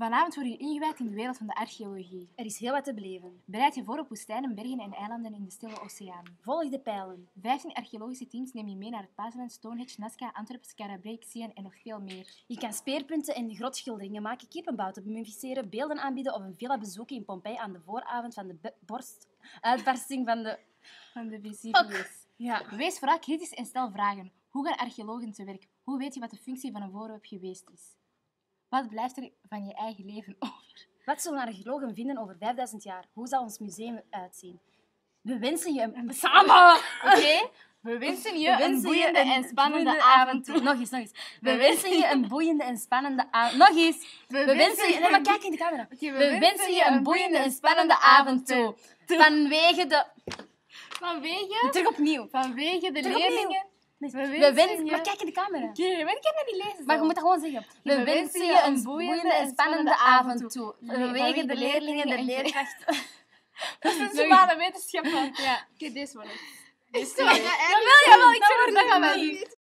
Vanavond word je ingewijd in de wereld van de archeologie. Er is heel wat te beleven. Bereid je voor op woestijnen, bergen en eilanden in de Stille Oceaan. Volg de pijlen. 15 archeologische teams nemen je mee naar het Paasland, Stonehenge, Nazca, Antwerpen, Scarabreek, Sien en nog veel meer. Je kan speerpunten en grotschilderingen maken, kippenbouten mummificeren, beelden aanbieden of een villa bezoeken in Pompeii aan de vooravond van de borst... Uitbarsting van de... Van de Vesuvius. Ja. Wees vooral kritisch en stel vragen. Hoe gaan archeologen te werk? Hoe weet je wat de functie van een voorwerp geweest is? Wat blijft er van je eigen leven over? Wat zullen archeologen vinden over 5000 jaar? Hoe zal ons museum uitzien? We wensen je een... Samen! Oké? We wensen je We een boeiende je een en spannende avond toe. Nog eens, nog eens. We wensen je een boeiende en spannende avond. Nog eens. We We wensen je... Nee, maar kijk in de camera. We wensen je een boeiende en spannende avond toe. Vanwege de... Vanwege, Terug opnieuw. vanwege de Terug opnieuw. Nee, We We wensen wensen... je- Maar kijk in de camera. Oké, maar ik kan dat niet lezen. Maar je moet dat gewoon zeggen. We, We wensen je een boeiende en spannende avond toe. Vanwege de leerlingen, de en- leerkrachten. Dat is een normale wetenschap. Ja. Oké, deze wel. Is Zo, dat? ja, Ja, jawel, jawel, ik zeg het, dat